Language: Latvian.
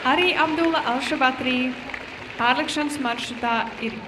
Arī Abdula Alšabatrī pārlikšanas maršrutā ir